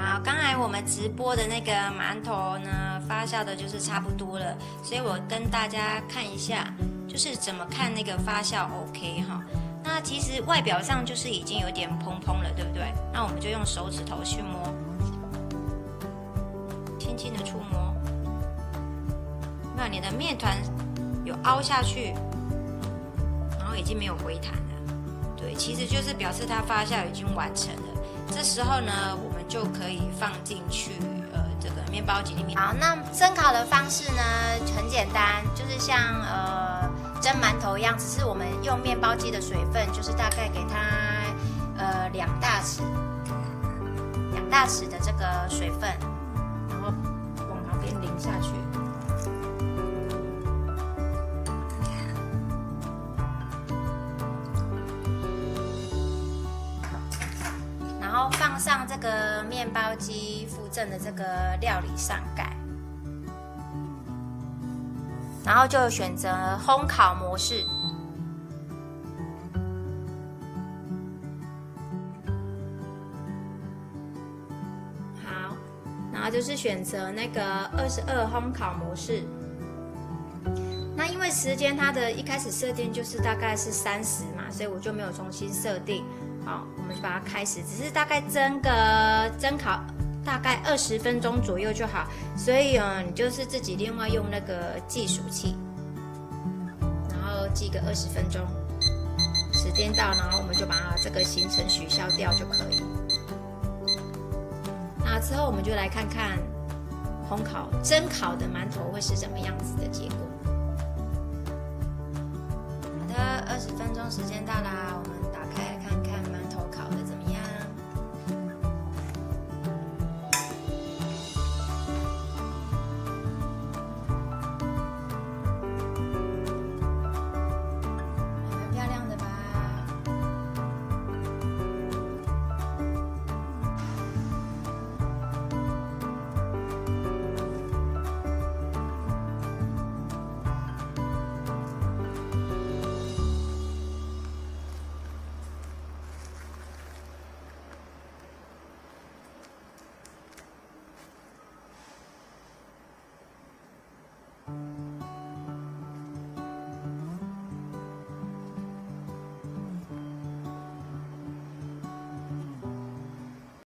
好，刚才我们直播的那个馒头呢，发酵的就是差不多了，所以我跟大家看一下，就是怎么看那个发酵 OK 哈。那其实外表上就是已经有点蓬蓬了，对不对？那我们就用手指头去摸，轻轻的触摸，那你的面团有凹下去，然后已经没有回弹了，对，其实就是表示它发酵已经完成了。这时候呢，我们就可以放进去呃这个面包机里面。好，那蒸烤的方式呢很简单，就是像呃蒸馒头一样，只是我们用面包机的水分，就是大概给它呃两大匙，两大匙的这个水分，然后往旁边淋下去。放上这个面包机附赠的这个料理上盖，然后就选择烘烤模式。好，然后就是选择那个二十二烘烤模式。那因为时间它的一开始设定就是大概是三十嘛，所以我就没有重新设定。好，我们就把它开始，只是大概蒸个蒸烤大概二十分钟左右就好。所以嗯，你就是自己另外用那个计数器，然后计个二十分钟，时间到，然后我们就把它这个行程取消掉就可以。那之后我们就来看看烘烤蒸烤的馒头会是怎么样子的结果。好的，二十分钟时间到啦，我们。